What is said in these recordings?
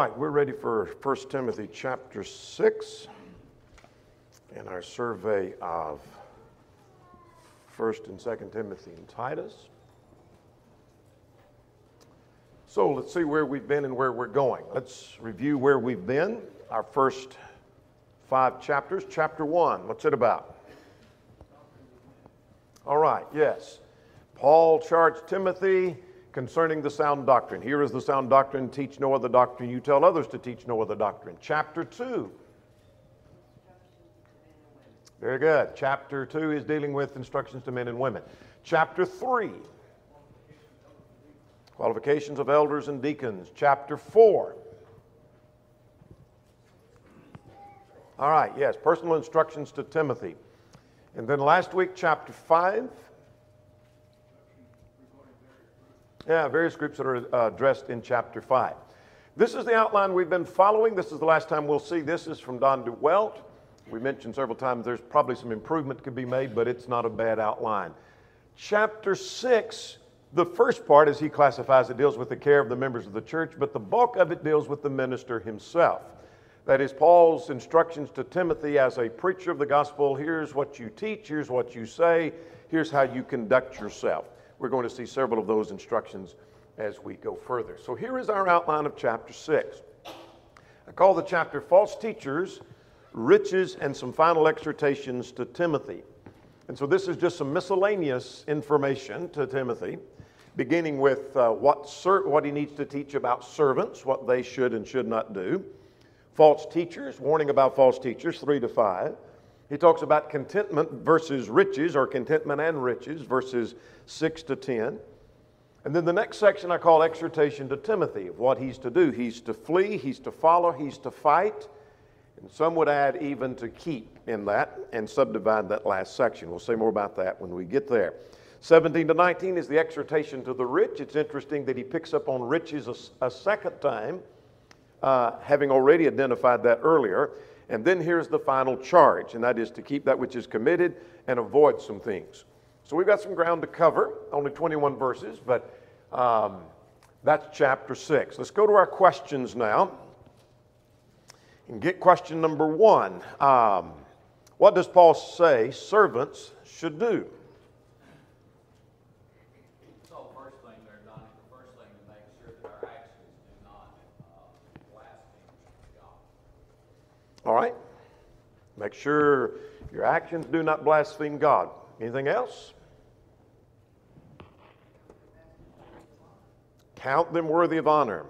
Right, we're ready for 1 Timothy chapter 6 and our survey of 1st and 2nd Timothy and Titus. So let's see where we've been and where we're going. Let's review where we've been. Our first five chapters. Chapter 1, what's it about? All right, yes. Paul charged Timothy concerning the sound doctrine. Here is the sound doctrine teach no other doctrine. You tell others to teach no other doctrine. Chapter 2. Very good. Chapter 2 is dealing with instructions to men and women. Chapter 3. Qualifications of elders and deacons. Chapter 4. All right, yes, personal instructions to Timothy. And then last week, chapter 5. Yeah, various groups that are uh, addressed in chapter 5. This is the outline we've been following. This is the last time we'll see this is from Don DeWelt. We mentioned several times there's probably some improvement could be made, but it's not a bad outline. Chapter 6, the first part, as he classifies it, deals with the care of the members of the church, but the bulk of it deals with the minister himself. That is Paul's instructions to Timothy as a preacher of the gospel. Here's what you teach, here's what you say, here's how you conduct yourself. We're going to see several of those instructions as we go further. So here is our outline of chapter 6. I call the chapter False Teachers, Riches, and some final exhortations to Timothy. And so this is just some miscellaneous information to Timothy, beginning with uh, what, ser- what he needs to teach about servants, what they should and should not do. False teachers, warning about false teachers, 3 to 5. He talks about contentment versus riches, or contentment and riches, verses 6 to 10. And then the next section I call exhortation to Timothy of what he's to do. He's to flee, he's to follow, he's to fight. And some would add even to keep in that and subdivide that last section. We'll say more about that when we get there. 17 to 19 is the exhortation to the rich. It's interesting that he picks up on riches a, a second time, uh, having already identified that earlier. And then here's the final charge, and that is to keep that which is committed and avoid some things. So we've got some ground to cover, only 21 verses, but um, that's chapter 6. Let's go to our questions now and get question number one. Um, what does Paul say servants should do? All right? Make sure your actions do not blaspheme God. Anything else? Count them worthy of honor.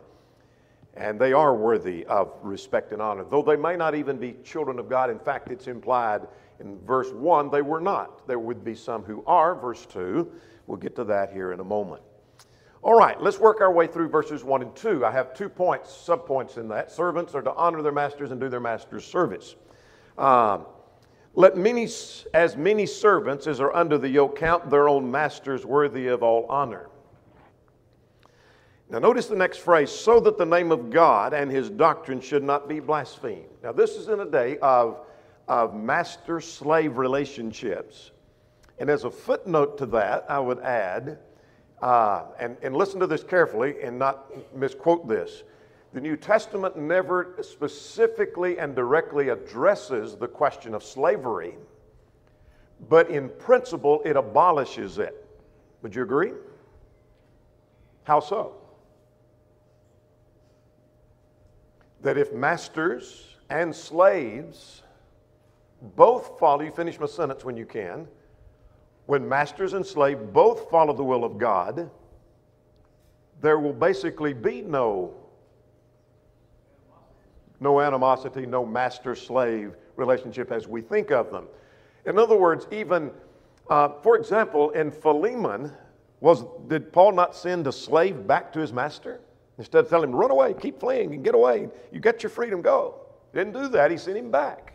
And they are worthy of respect and honor, though they may not even be children of God. In fact, it's implied in verse 1 they were not. There would be some who are, verse 2. We'll get to that here in a moment. All right, let's work our way through verses 1 and 2. I have two points, subpoints in that. Servants are to honor their masters and do their master's service. Um, let many, as many servants as are under the yoke count their own masters worthy of all honor. Now, notice the next phrase so that the name of God and his doctrine should not be blasphemed. Now, this is in a day of, of master slave relationships. And as a footnote to that, I would add uh, and, and listen to this carefully and not misquote this. The New Testament never specifically and directly addresses the question of slavery, but in principle, it abolishes it. Would you agree? How so? That if masters and slaves both follow, you finish my sentence when you can when masters and slave both follow the will of God, there will basically be no no animosity, no master slave relationship as we think of them. In other words, even, uh, for example, in Philemon, was, did Paul not send a slave back to his master? Instead of telling him, run away, keep fleeing, and get away, you get your freedom, go. Didn't do that, he sent him back.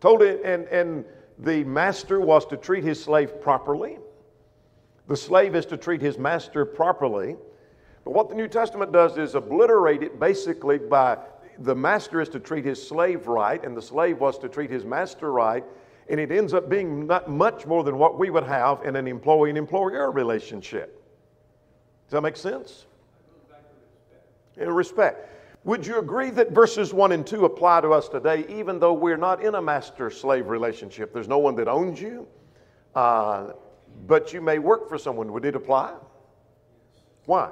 Told him, and, and the master was to treat his slave properly. The slave is to treat his master properly. But what the New Testament does is obliterate it basically by the master is to treat his slave right, and the slave was to treat his master right, and it ends up being not much more than what we would have in an employee and employer relationship. Does that make sense? In respect. Would you agree that verses 1 and 2 apply to us today, even though we're not in a master slave relationship? There's no one that owns you, uh, but you may work for someone. Would it apply? Why?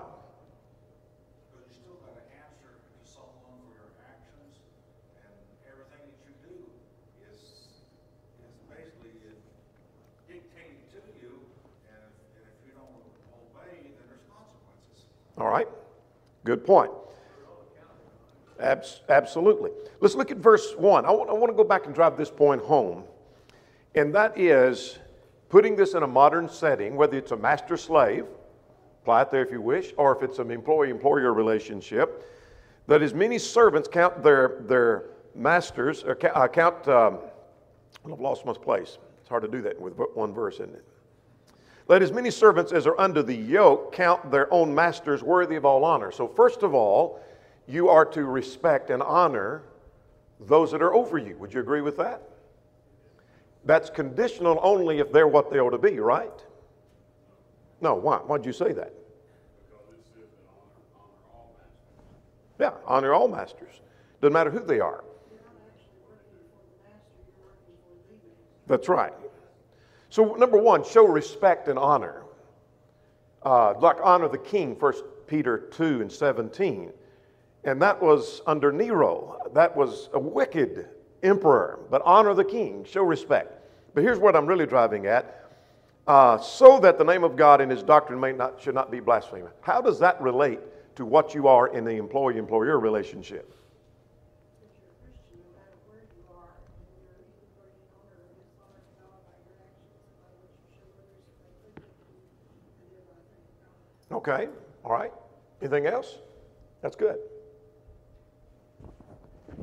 Because you still got to answer to someone for your actions, and everything that you do is, is basically dictated to you, and if you don't obey, then there's consequences. All right, good point. Abs- absolutely. Let's look at verse 1. I want, I want to go back and drive this point home, and that is putting this in a modern setting, whether it's a master slave, apply it there if you wish, or if it's an employee employer relationship, that as many servants count their, their masters, or ca- uh, count, um, I've lost my place. It's hard to do that with one verse, isn't it? Let as many servants as are under the yoke count their own masters worthy of all honor. So, first of all, you are to respect and honor those that are over you. Would you agree with that? That's conditional only if they're what they ought to be, right? No, why? Why'd you say that? Yeah, honor all masters. Doesn't matter who they are. That's right. So, number one, show respect and honor. Uh, like honor the king, 1 Peter 2 and 17. And that was under Nero. That was a wicked emperor. But honor the king, show respect. But here's what I'm really driving at. Uh, so that the name of God and his doctrine may not, should not be blasphemed. How does that relate to what you are in the employee employer relationship? Okay, all right. Anything else? That's good.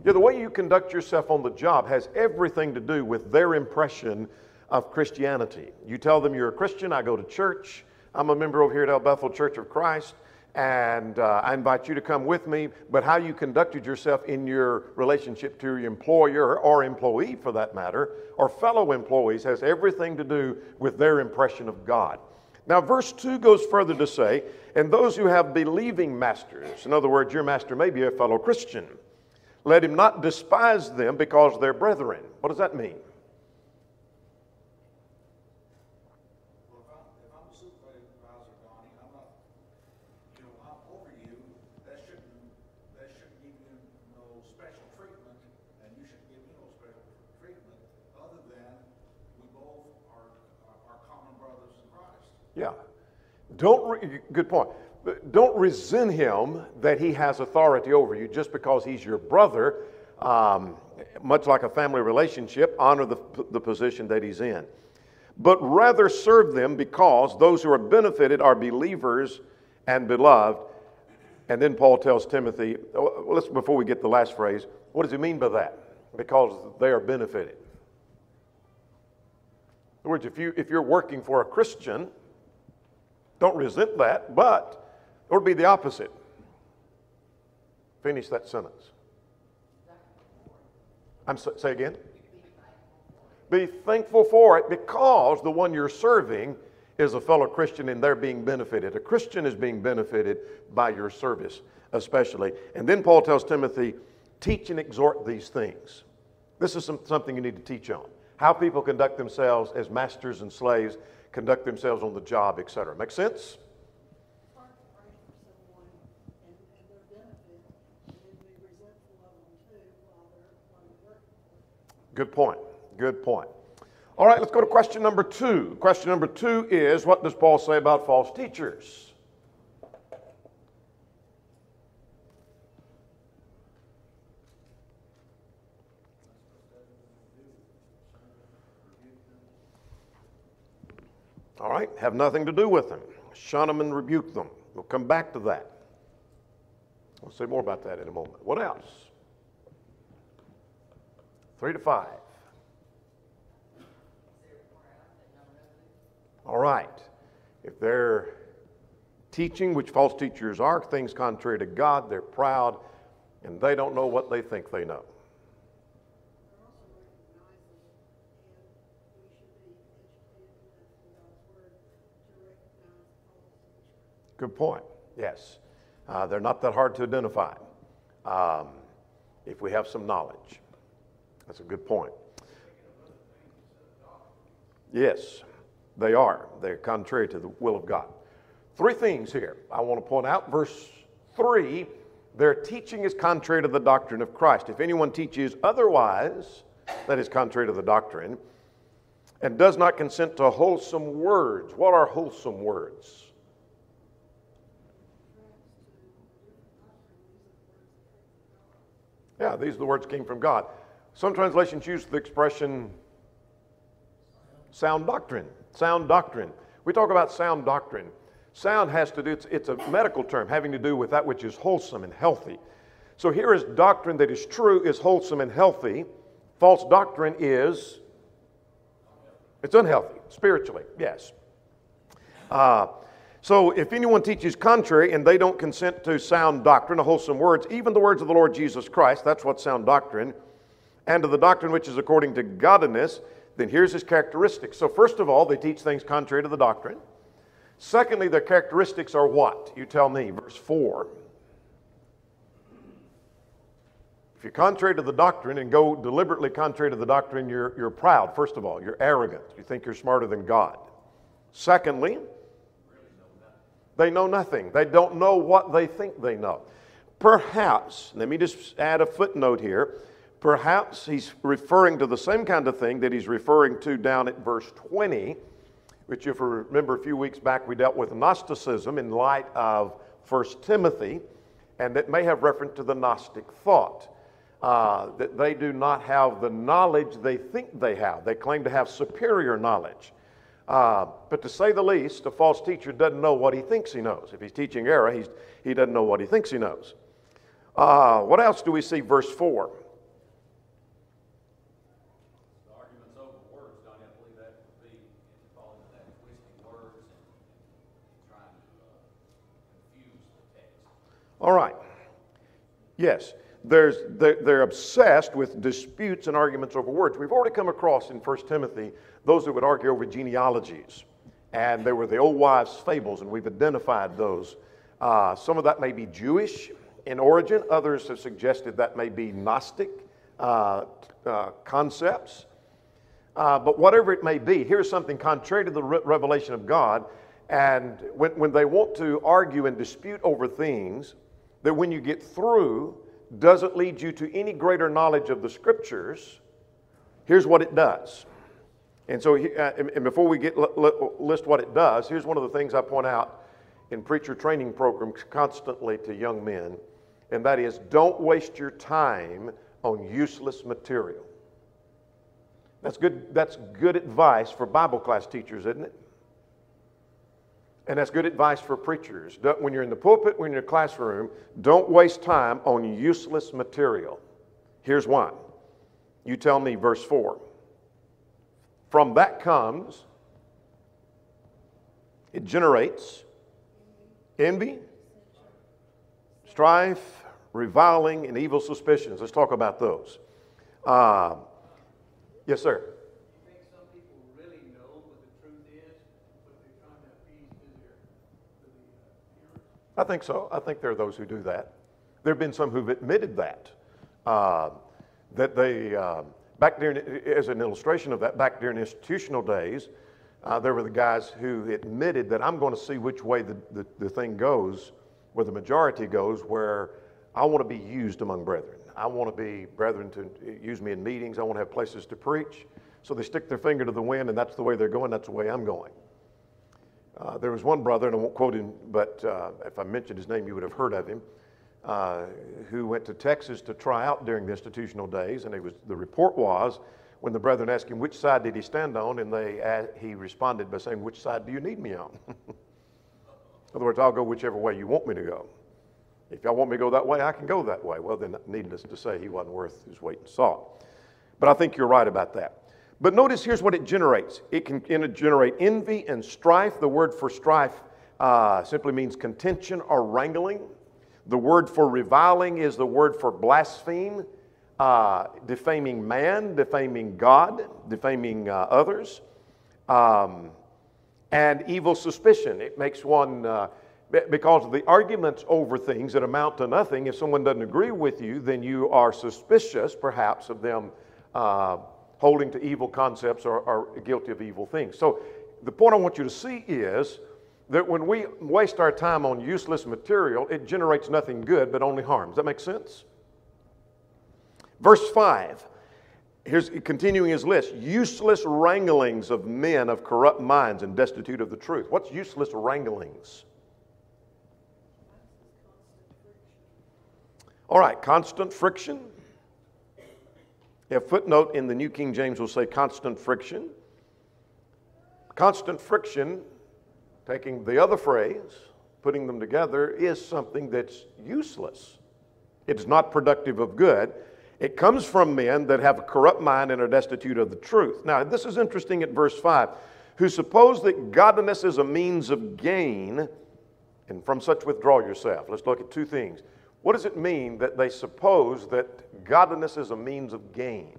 Yeah, the way you conduct yourself on the job has everything to do with their impression of Christianity. You tell them you're a Christian, I go to church, I'm a member over here at El Bethel Church of Christ, and uh, I invite you to come with me. But how you conducted yourself in your relationship to your employer or employee, for that matter, or fellow employees, has everything to do with their impression of God. Now, verse 2 goes further to say, and those who have believing masters, in other words, your master may be a fellow Christian, let him not despise them because they're brethren. What does that mean? Well, if I'm, if I'm a supervisor, Donnie, I'm not, you know, I'm over you, that shouldn't, give you no special treatment, and you shouldn't give me no special treatment, other than we both are, are, are common brothers in Christ. Yeah. Don't, re- good point. Don't resent him that he has authority over you just because he's your brother. Um, much like a family relationship, honor the, the position that he's in. But rather serve them because those who are benefited are believers and beloved. And then Paul tells Timothy, oh, let's, before we get the last phrase, what does he mean by that? Because they are benefited. In other words, if, you, if you're working for a Christian, don't resent that, but it would be the opposite. Finish that sentence. I'm so, say again. Be thankful for it because the one you're serving is a fellow Christian and they're being benefited. A Christian is being benefited by your service, especially. And then Paul tells Timothy, teach and exhort these things. This is some, something you need to teach on. How people conduct themselves as masters and slaves, conduct themselves on the job, etc. Make sense? hard to pray for someone and, and their benefit, and then be resentful of them too while they're, while you're working for them. Good point. Good point. All right, let's go to question number two. Question number two is what does Paul say about false teachers? All right, have nothing to do with them. Shun them and rebuke them. We'll come back to that. We'll say more about that in a moment. What else? Three to five. All right. If they're teaching, which false teachers are, things contrary to God, they're proud, and they don't know what they think they know. Good point. Yes. Uh, they're not that hard to identify. um, if we have some knowledge. That's a good point. Yes, they are. They're contrary to the will of God. Three things here I want to point out. Verse 3 their teaching is contrary to the doctrine of Christ. If anyone teaches otherwise, that is contrary to the doctrine, and does not consent to wholesome words. What are wholesome words? Yeah, these are the words came from God. Some translations use the expression sound doctrine. Sound doctrine. We talk about sound doctrine. Sound has to do, it's, it's, a medical term having to do with that which is wholesome and healthy. So here is doctrine that is true, is wholesome and healthy. False doctrine is, it's unhealthy, spiritually, yes. Uh, so if anyone teaches contrary and they don't consent to sound doctrine, wholesome words, even the words of the Lord Jesus Christ, that's what sound doctrine, and to the doctrine which is according to godliness, then here's his characteristics. So, first of all, they teach things contrary to the doctrine. Secondly, their characteristics are what? You tell me, verse 4. If you're contrary to the doctrine and go deliberately contrary to the doctrine, you're, you're proud, first of all. You're arrogant. You think you're smarter than God. Secondly, they know nothing. They don't know what they think they know. Perhaps, let me just add a footnote here. Perhaps he's referring to the same kind of thing that he's referring to down at verse 20, which, if you remember a few weeks back, we dealt with Gnosticism in light of 1 Timothy, and that may have reference to the Gnostic thought. Uh, that they do not have the knowledge they think they have. They claim to have superior knowledge. Uh, but to say the least, a false teacher doesn't know what he thinks he knows. If he's teaching error, he's, he doesn't know what he thinks he knows. Uh, what else do we see? Verse 4. The arguments over words, don't you believe that would be falling into that twisting words and, and trying to uh, confuse the text? All right. Yes, there's, they're, they're obsessed with disputes and arguments over words. We've already come across in 1 Timothy those that would argue over genealogies. And there were the old wives' fables, and we've identified those. Uh, some of that may be Jewish in origin, others have suggested that may be Gnostic uh, uh, concepts. Uh, but whatever it may be, here's something contrary to the re- revelation of God. And when, when they want to argue and dispute over things, that when you get through doesn't lead you to any greater knowledge of the scriptures, here's what it does. And so, uh, and before we get list what it does, here's one of the things I point out in preacher training programs constantly to young men, and that is don't waste your time on useless material. That's good, that's good advice for Bible class teachers, isn't it? And that's good advice for preachers. When you're in the pulpit, when you're in the classroom, don't waste time on useless material. Here's why. You tell me, verse 4. From that comes, it generates envy, strife, reviling, and evil suspicions. Let's talk about those. Uh, yes, sir. You think some people really know what the truth is, but they're trying to appease to their, to the uh, hearers? I think so. I think there are those who do that. There have been some who've admitted that. Uh, that they, uh, back during, as an illustration of that, back during institutional days, uh, there were the guys who admitted that I'm going to see which way the, the, the thing goes, where the majority goes, where I want to be used among brethren. I want to be brethren to use me in meetings. I want to have places to preach. So they stick their finger to the wind, and that's the way they're going. That's the way I'm going. Uh, there was one brother, and I won't quote him, but uh, if I mentioned his name, you would have heard of him, uh, who went to Texas to try out during the institutional days. And was, the report was when the brethren asked him which side did he stand on, and they he responded by saying, "Which side do you need me on?" In other words, I'll go whichever way you want me to go. If y'all want me to go that way, I can go that way. Well, then, needless to say, he wasn't worth his weight in salt. But I think you're right about that. But notice here's what it generates it can generate envy and strife. The word for strife uh, simply means contention or wrangling. The word for reviling is the word for blaspheme, uh, defaming man, defaming God, defaming uh, others, um, and evil suspicion. It makes one uh, Because of the arguments over things that amount to nothing, if someone doesn't agree with you, then you are suspicious, perhaps, of them uh, holding to evil concepts or, or guilty of evil things. So, the point I want you to see is that when we waste our time on useless material, it generates nothing good but only harm. Does that make sense? Verse 5. Here's continuing his list useless wranglings of men of corrupt minds and destitute of the truth. What's useless wranglings? All right, constant friction. A footnote in the New King James will say constant friction. Constant friction, taking the other phrase, putting them together, is something that's useless. It's not productive of good. It comes from men that have a corrupt mind and are destitute of the truth. Now, this is interesting at verse 5 who suppose that godliness is a means of gain, and from such withdraw yourself. Let's look at two things. What does it mean that they suppose that godliness is a means of gain?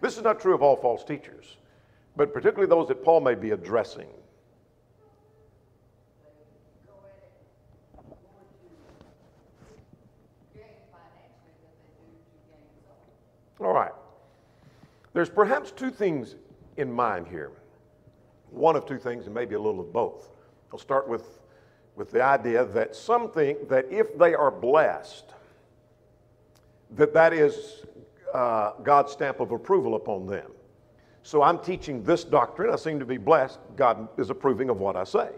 This is not true of all false teachers, but particularly those that Paul may be addressing. All right. There's perhaps two things in mind here. One of two things, and maybe a little of both. I'll start with, with the idea that some think that if they are blessed, that that is uh, God's stamp of approval upon them. So I'm teaching this doctrine. I seem to be blessed. God is approving of what I say.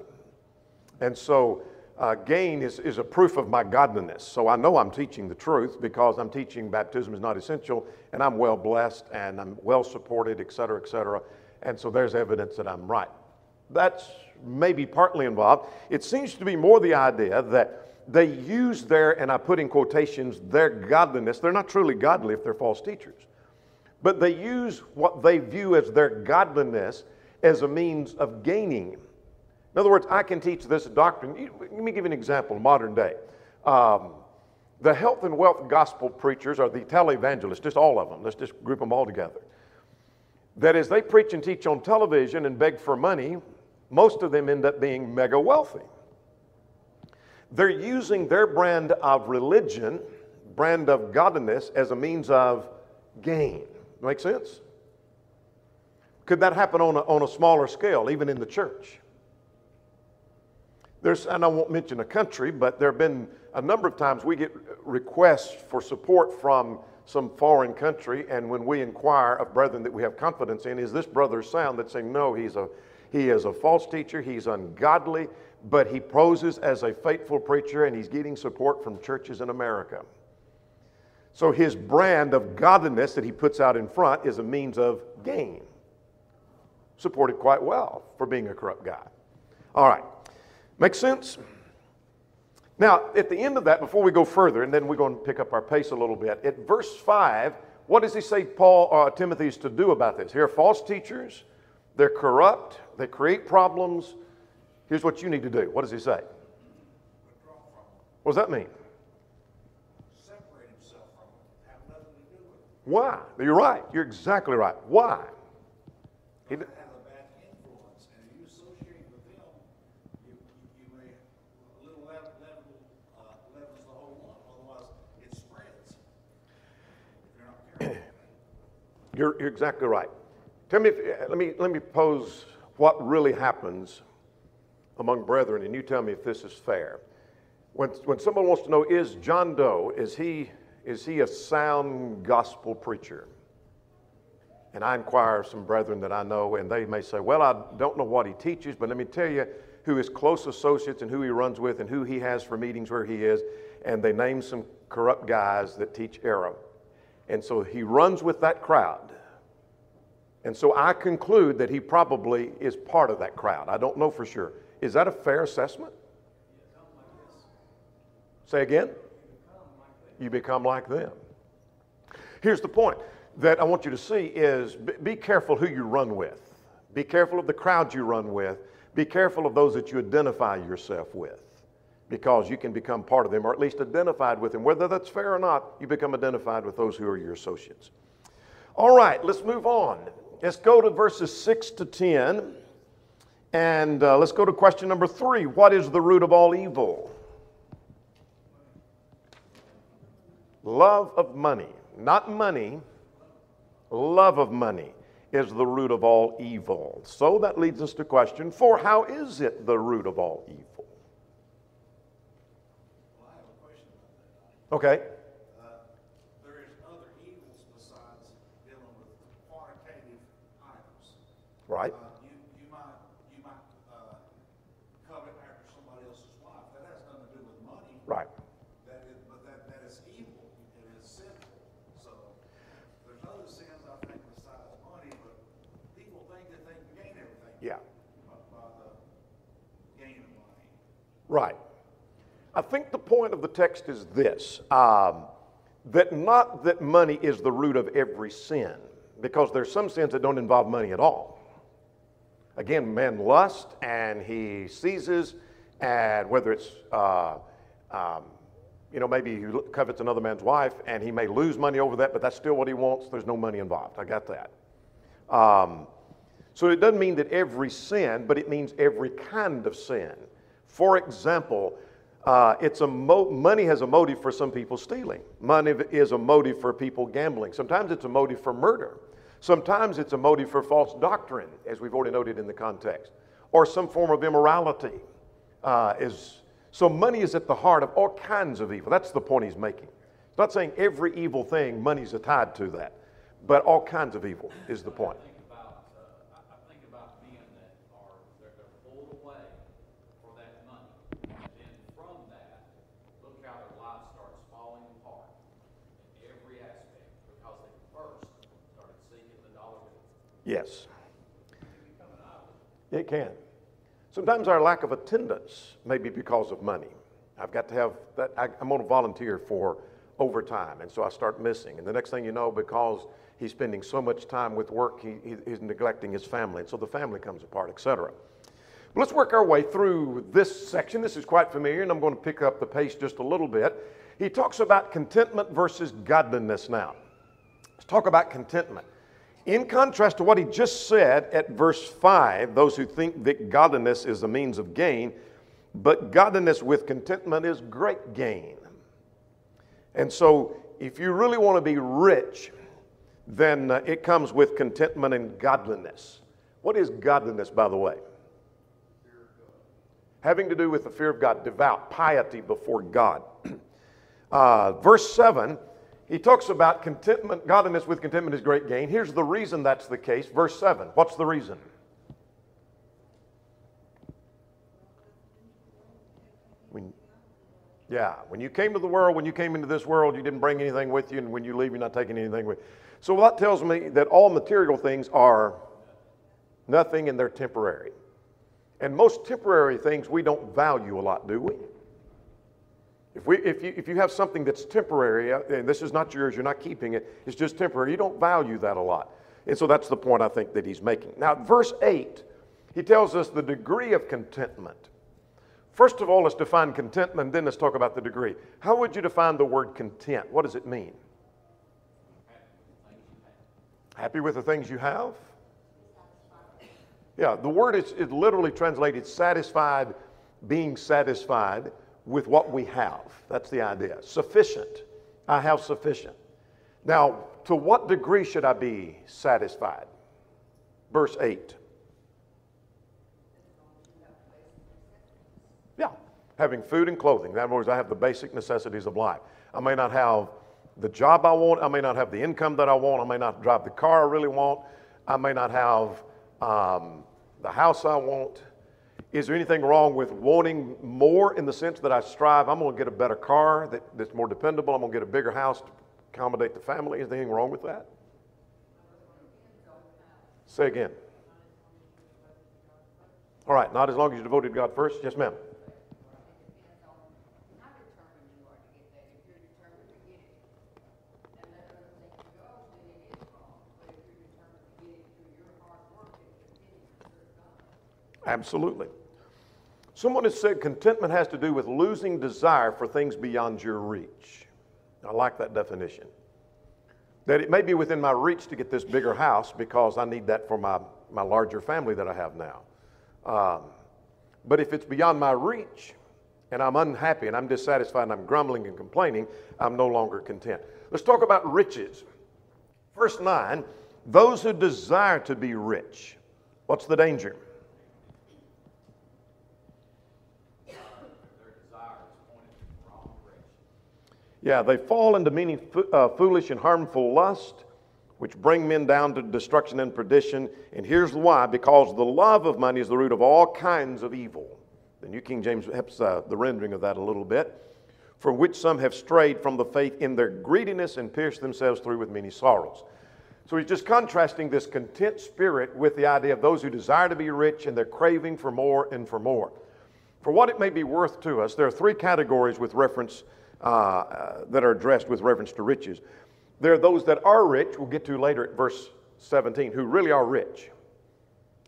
And so uh, gain is, is a proof of my godliness. So I know I'm teaching the truth because I'm teaching baptism is not essential and I'm well blessed and I'm well supported, et cetera, et cetera. And so there's evidence that I'm right. That's maybe partly involved. It seems to be more the idea that they use their, and I put in quotations, their godliness. They're not truly godly if they're false teachers. But they use what they view as their godliness as a means of gaining. In other words, I can teach this doctrine. Let me give you an example, modern day. Um, the health and wealth gospel preachers are the televangelists, just all of them. Let's just group them all together. That is, they preach and teach on television and beg for money. Most of them end up being mega wealthy. They're using their brand of religion, brand of godliness, as a means of gain. Make sense? Could that happen on a, on a smaller scale, even in the church? There's, and I won't mention a country, but there have been a number of times we get requests for support from some foreign country, and when we inquire of brethren that we have confidence in, is this brother sound? That saying, no, he's a, he is a false teacher, he's ungodly, but he poses as a faithful preacher, and he's getting support from churches in America. So his brand of godliness that he puts out in front is a means of gain. Supported quite well for being a corrupt guy. All right. Make sense? Now, at the end of that, before we go further, and then we're going to pick up our pace a little bit, at verse 5, what does he say Paul uh, Timothy is to do about this? Here are false teachers, they're corrupt, they create problems. Here's what you need to do. What does he say? What does that mean? separate himself from have nothing to do with. Why? You're right. You're exactly right. Why? He, d- uh, you're. You're, exactly right. Tell me, if, let me let me pose what really happens among brethren, and you tell me if this is fair. When, when someone wants to know, is John Doe, is he, is he a sound gospel preacher? And I inquire of some brethren that I know, and they may say, Well, I don't know what he teaches, but let me tell you who his close associates and who he runs with and who he has for meetings where he is. And they name some corrupt guys that teach error. And so he runs with that crowd. And so I conclude that he probably is part of that crowd. I don't know for sure. Is that a fair assessment? Say again? You become like them. Here's the point that I want you to see is be- careful who you run with. Be careful of the crowd you run with. Be careful of those that you identify yourself with because you can become part of them or at least identified with them. Whether that's fair or not, you become identified with those who are your associates. All right, let's move on. Let's go to verses 6 to 10. And uh, let's go to question number three. What is the root of all evil? Love of money. Not money, love of money is the root of all evil. So that leads us to question four How is it the root of all evil? Okay. Uh, There is other evils besides dealing with quantitative items. Right. Uh, You, you might, you might, uh, covet after somebody else's wife. That has nothing to do with money. Right. That is, but that, that is evil. It is sinful. So there's other sins, I think, besides money, but people think that they can gain everything. Yeah. By by the gain of money. Right. I think the point of the text is this um, that not that money is the root of every sin, because there's some sins that don't involve money at all. Again, men lust and he seizes, and whether it's, uh, um, you know, maybe he covets another man's wife and he may lose money over that, but that's still what he wants. There's no money involved. I got that. Um, so it doesn't mean that every sin, but it means every kind of sin. For example, uh, it's a mo- money has a motive for some people stealing. Money is a motive for people gambling. Sometimes it's a motive for murder. Sometimes it's a motive for false doctrine, as we've already noted in the context, or some form of immorality. Uh, is so money is at the heart of all kinds of evil. That's the point he's making. He's not saying every evil thing money's tied to that, but all kinds of evil is the point. I think about, uh, I, I think about men that are, they're, they're pulled away for that money. And then from that, look how their life starts falling apart in every aspect because they first started seeking the dollar bill. Yes. It can. Sometimes our lack of attendance may be because of money. I've got to have that, I, I'm going to volunteer for overtime, and so I start missing. And the next thing you know, because he's spending so much time with work, he, he- he's neglecting his family, and so the family comes apart, etc. Let's work our way through this section. This is quite familiar, and I'm going to pick up the pace just a little bit. He talks about contentment versus godliness now. Let's talk about contentment. In contrast to what he just said at verse 5, those who think that godliness is a means of gain, but godliness with contentment is great gain. And so, if you really want to be rich, then uh, it comes with contentment and godliness. What is godliness, by the way? Having to do with the fear of God, devout, piety before God. Uh, verse 7, he talks about contentment, godliness with contentment is great gain. Here's the reason that's the case. Verse 7, what's the reason? When, yeah, when you came to the world, when you came into this world, you didn't bring anything with you, and when you leave, you're not taking anything with you. So that tells me that all material things are nothing and they're temporary. And most temporary things we don't value a lot, do we? If, we, if, you, if you have something that's temporary, uh, and this is not yours, you're not keeping it, it's just temporary, you don't value that a lot. And so that's the point I think that he's making. Now, verse 8, he tells us the degree of contentment. First of all, let's define contentment, then let's talk about the degree. How would you define the word content? What does it mean? Happy with the things you have? Yeah, the word is, is literally translated satisfied, being satisfied with what we have. That's the idea. Sufficient. I have sufficient. Now, to what degree should I be satisfied? Verse 8. Yeah, having food and clothing. In other words, I have the basic necessities of life. I may not have the job I want. I may not have the income that I want. I may not drive the car I really want. I may not have um, the house I want. Is there anything wrong with wanting more in the sense that I strive? I'm going to get a better car that, that's more dependable. I'm going to get a bigger house to accommodate the family. Is there anything wrong with that? Say again. All right, not as long as you're devoted to God first. Yes, ma'am. Absolutely. Someone has said contentment has to do with losing desire for things beyond your reach. I like that definition. That it may be within my reach to get this bigger house because I need that for my, my larger family that I have now. Um, but if it's beyond my reach and I'm unhappy and I'm dissatisfied and I'm grumbling and complaining, I'm no longer content. Let's talk about riches. Verse 9 those who desire to be rich. What's the danger? Their desire is pointed in the wrong direction. Yeah, they fall into many uh, foolish and harmful lust, which bring men down to destruction and perdition. And here's why because the love of money is the root of all kinds of evil. The New King James helps uh, the rendering of that a little bit. For which some have strayed from the faith in their greediness and pierced themselves through with many sorrows. So he's just contrasting this content spirit with the idea of those who desire to be rich and they're craving for more and for more. For what it may be worth to us, there are three categories with reference uh, that are addressed with reference to riches. There are those that are rich, we'll get to later at verse 17, who really are rich.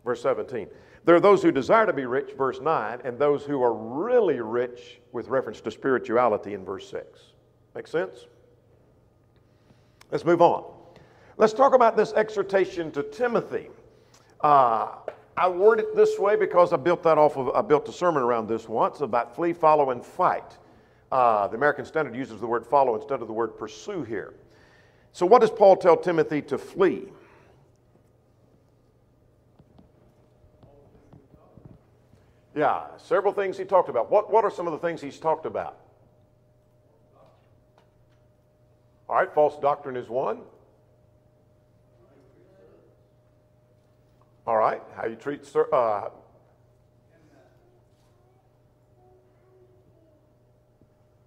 Verse 17. There are those who desire to be rich, verse 9, and those who are really rich with reference to spirituality in verse 6. Make sense? Let's move on. Let's talk about this exhortation to Timothy. Uh, I word it this way because I built that off of, I built a sermon around this once about flee, follow, and fight. Uh, the American Standard uses the word follow instead of the word pursue here. So, what does Paul tell Timothy to flee? Yeah, several things he talked about. What, what are some of the things he's talked about? All right, false doctrine is one. All right, how you treat uh,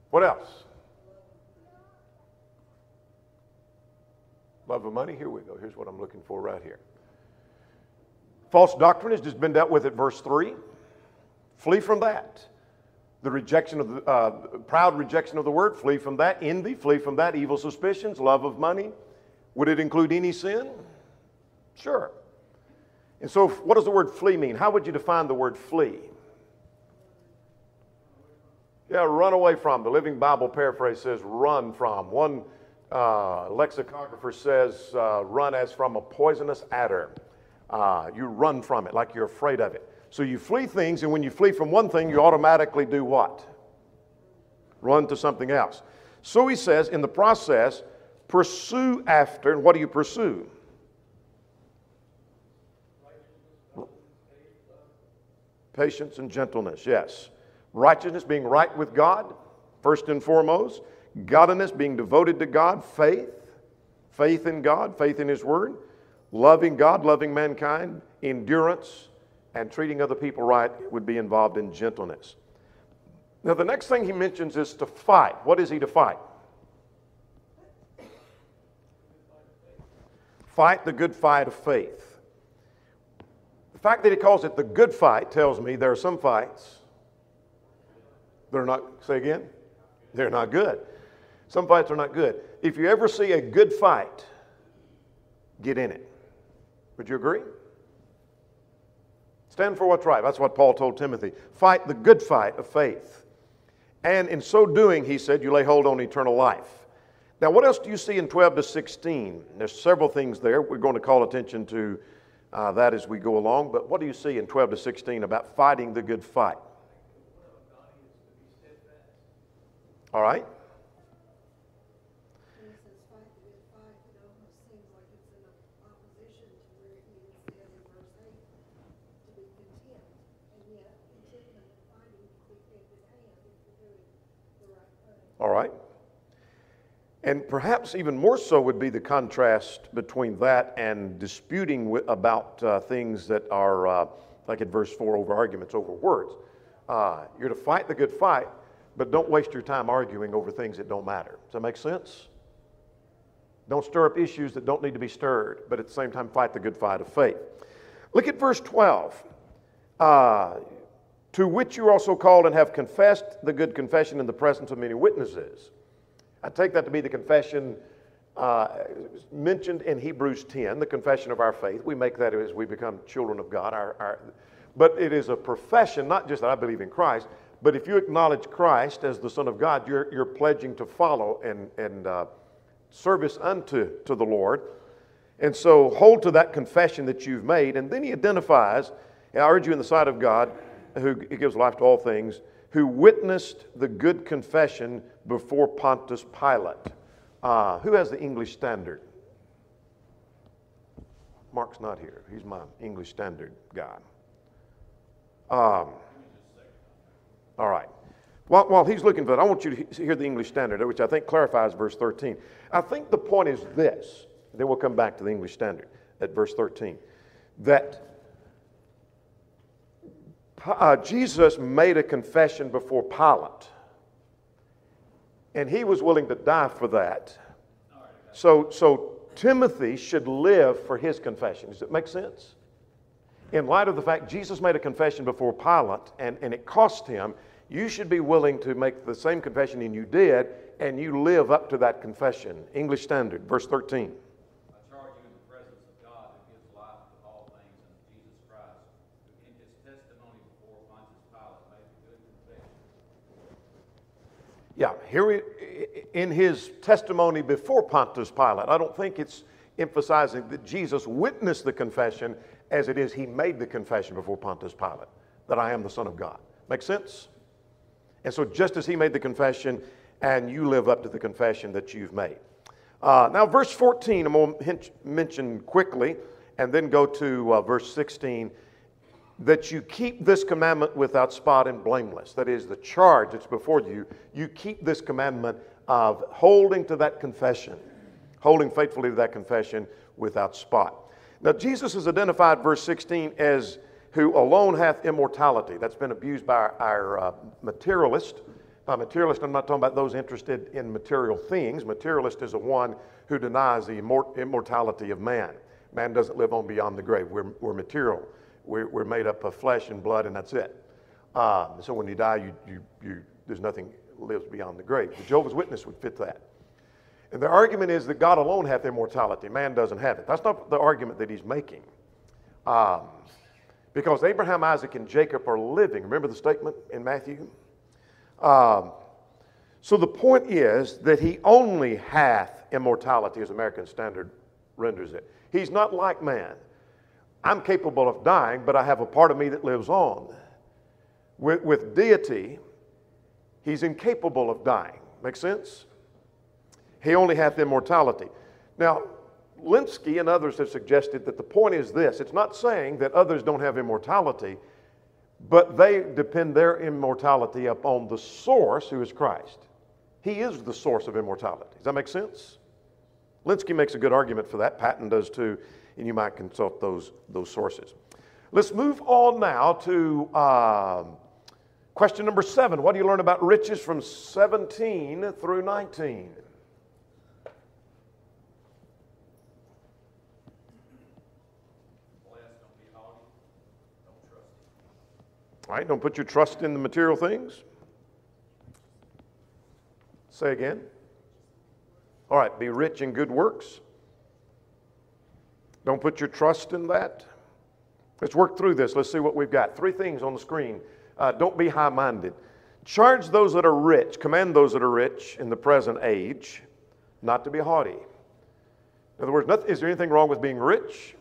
what else? Love of money. Here we go. Here's what I'm looking for right here. False doctrine has just been dealt with at verse three. Flee from that. The rejection of the uh, proud rejection of the word. Flee from that. Envy. Flee from that. Evil suspicions. Love of money. Would it include any sin? Sure. And so, what does the word flee mean? How would you define the word flee? Yeah, run away from. The Living Bible paraphrase says run from. One uh, lexicographer says uh, run as from a poisonous adder. Uh, you run from it like you're afraid of it. So you flee things, and when you flee from one thing, you automatically do what? Run to something else. So he says, in the process, pursue after, and what do you pursue? Patience and gentleness, yes. Righteousness, being right with God, first and foremost. Godliness, being devoted to God. Faith, faith in God, faith in His Word. Loving God, loving mankind. Endurance, and treating other people right would be involved in gentleness. Now, the next thing he mentions is to fight. What is he to fight? Fight the good fight of faith. The fact that he calls it the good fight tells me there are some fights that are not, say again, they're not good. Some fights are not good. If you ever see a good fight, get in it. Would you agree? Stand for what's right. That's what Paul told Timothy. Fight the good fight of faith. And in so doing, he said, you lay hold on eternal life. Now, what else do you see in 12 to 16? There's several things there. We're going to call attention to uh, that as we go along. But what do you see in 12 to 16 about fighting the good fight? All right. All right. And perhaps even more so would be the contrast between that and disputing about uh, things that are, uh, like at verse 4, over arguments over words. Uh, you're to fight the good fight, but don't waste your time arguing over things that don't matter. Does that make sense? Don't stir up issues that don't need to be stirred, but at the same time, fight the good fight of faith. Look at verse 12. Uh, to which you are also called and have confessed the good confession in the presence of many witnesses. I take that to be the confession uh, mentioned in Hebrews 10, the confession of our faith. We make that as we become children of God. Our, our, but it is a profession, not just that I believe in Christ, but if you acknowledge Christ as the Son of God, you're, you're pledging to follow and, and uh, service unto to the Lord. And so hold to that confession that you've made. And then he identifies I urge you in the sight of God, who gives life to all things, who witnessed the good confession before Pontius Pilate. Uh, who has the English standard? Mark's not here. He's my English standard guy. Um, all right. While, while he's looking for that, I want you to hear the English Standard, which I think clarifies verse 13. I think the point is this, then we'll come back to the English Standard at verse 13, that uh, Jesus made a confession before Pilate, and he was willing to die for that. So, so Timothy should live for his confession. Does it make sense? In light of the fact Jesus made a confession before Pilate and, and it cost him, you should be willing to make the same confession and you did, and you live up to that confession. English Standard, verse 13. I charge you in the presence of God who gives life to all things and Jesus Christ, who in his testimony before Pontius Pilate made a good confession. Yeah, here we, in his testimony before Pontius Pilate, I don't think it's emphasizing that Jesus witnessed the confession as it is he made the confession before Pontius Pilate that I am the Son of God. Make sense? And so, just as he made the confession, and you live up to the confession that you've made. Uh, now, verse 14, I'm going to mention quickly, and then go to uh, verse 16 that you keep this commandment without spot and blameless. That is the charge that's before you. You keep this commandment of holding to that confession, holding faithfully to that confession without spot. Now, Jesus is identified, verse 16, as who alone hath immortality. That's been abused by our, our uh, materialist. By materialist, I'm not talking about those interested in material things. Materialist is a one who denies the immort- immortality of man. Man doesn't live on beyond the grave. We're, we're material. We're, we're made up of flesh and blood, and that's it. Um, so when you die, you, you, you, there's nothing lives beyond the grave. The Jehovah's Witness would fit that. And the argument is that God alone hath immortality. Man doesn't have it. That's not the argument that he's making. Um, because Abraham, Isaac, and Jacob are living. Remember the statement in Matthew? Um, so the point is that he only hath immortality, as American Standard renders it. He's not like man. I'm capable of dying, but I have a part of me that lives on. With, with deity, he's incapable of dying. Make sense? He only hath immortality. Now, Lenski and others have suggested that the point is this it's not saying that others don't have immortality, but they depend their immortality upon the source, who is Christ. He is the source of immortality. Does that make sense? Lenski makes a good argument for that. Patton does too, and you might consult those, those sources. Let's move on now to um, question number seven. What do you learn about riches from 17 through 19? Blessed, don't be haughty, don't trust him. All right, don't put your trust in the material things. Say again. All right, be rich in good works. Don't put your trust in that. Let's work through this. Let's see what we've got. Three things on the screen. Uh, don't be high minded. Charge those that are rich, command those that are rich in the present age not to be haughty. In other words, nothing, is there anything wrong with being rich?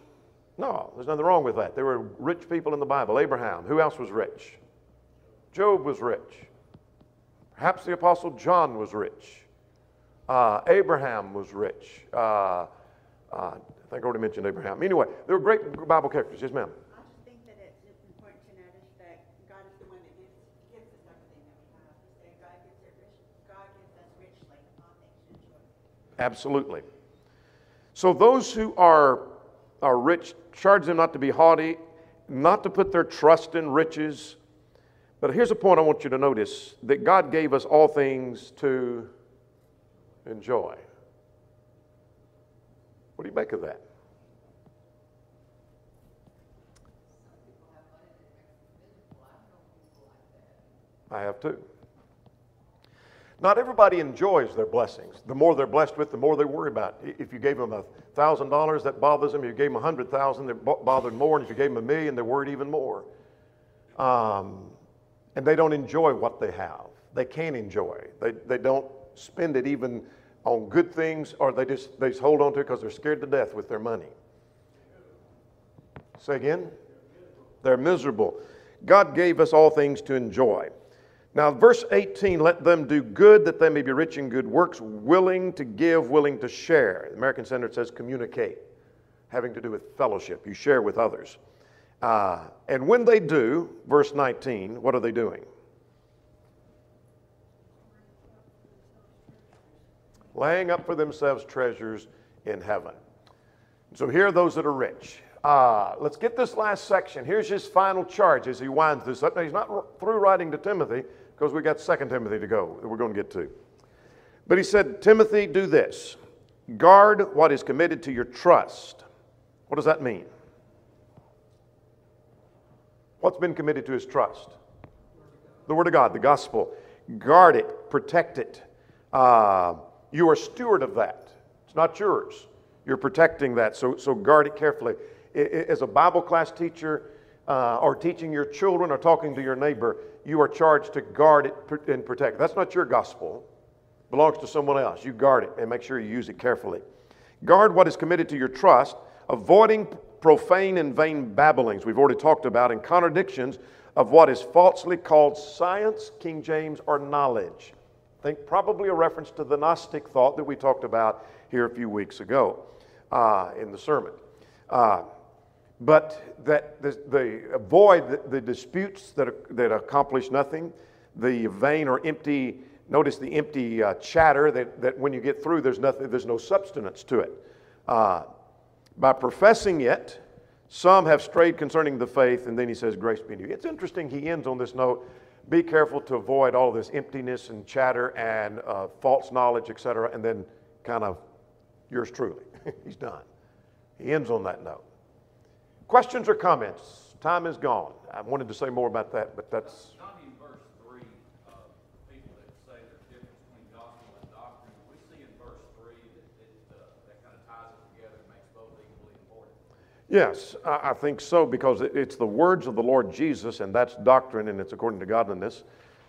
No, there's nothing wrong with that. There were rich people in the Bible. Abraham, who else was rich? Job was rich. Perhaps the Apostle John was rich. Uh, Abraham was rich. Uh, uh, I think I already mentioned Abraham. Anyway, there were great Bible characters. Yes, ma'am. I think that it's it's important to notice that God is the one that gives, gives us everything that we have. He said God gives God gives us richly all things to enjoy. Absolutely. So those who are, are rich, charge them not to be haughty, not to put their trust in riches. But here's a point I want you to notice that God gave us all things to enjoy. What do you make of that? I have too. Not everybody enjoys their blessings. The more they're blessed with, the more they worry about. If you gave them a thousand dollars, that bothers them. If you gave them a hundred thousand, they're bothered more. And if you gave them a million, they're worried even more. Um, and they don't enjoy what they have. They can't enjoy. They, they don't spend it even on good things, or they just they just hold on to it because they're scared to death with their money. Say again. They're miserable. God gave us all things to enjoy. Now, verse 18, let them do good that they may be rich in good works, willing to give, willing to share. The American Standard says communicate, having to do with fellowship. You share with others. Uh, and when they do, verse 19, what are they doing? Laying up for themselves treasures in heaven. So here are those that are rich. Uh, let's get this last section. Here's his final charge as he winds this up. Now, he's not through writing to Timothy because we got 2 Timothy to go that we're going to get to. But he said, Timothy, do this guard what is committed to your trust. What does that mean? What's been committed to his trust? The Word of God, the gospel. Guard it, protect it. Uh, you are steward of that. It's not yours. You're protecting that, so, so guard it carefully. As a Bible class teacher, uh, or teaching your children, or talking to your neighbor, you are charged to guard it and protect it. That's not your gospel. It belongs to someone else. You guard it and make sure you use it carefully. Guard what is committed to your trust, avoiding profane and vain babblings we've already talked about, and contradictions of what is falsely called science, King James, or knowledge. I think probably a reference to the Gnostic thought that we talked about here a few weeks ago uh, in the sermon. Uh, but that the, the avoid the, the disputes that, are, that accomplish nothing, the vain or empty. Notice the empty uh, chatter that, that when you get through, there's nothing, there's no substance to it. Uh, by professing it, some have strayed concerning the faith, and then he says, Grace be to you. It's interesting, he ends on this note be careful to avoid all this emptiness and chatter and uh, false knowledge, etc., and then kind of yours truly. He's done. He ends on that note. Questions or comments? Time is gone. I wanted to say more about that, but that's. Not in verse three, uh, people that say there's difference between gospel and doctrine, we see in verse three that, it, uh, that kind of ties it together and makes both equally important. Yes, I, I think so because it, it's the words of the Lord Jesus, and that's doctrine, and it's according to godliness.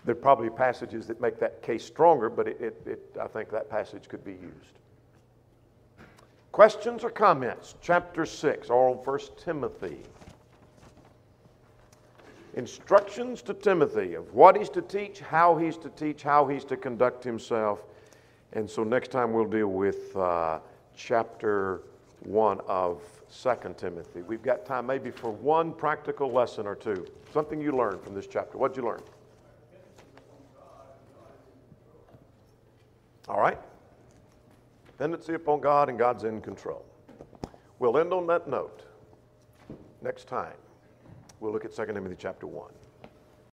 There are probably passages that make that case stronger, but it, it, I think that passage could be used. Questions or comments? Chapter 6, or on 1 Timothy. Instructions to Timothy of what he's to teach, how he's to teach, how he's to conduct himself. And so next time we'll deal with uh, chapter 1 of 2 Timothy. We've got time maybe for one practical lesson or two. Something you learned from this chapter. What'd you learn? All right. Dependency upon God and God's in control. We'll end on that note. Next time, we'll look at 2 Timothy chapter 1.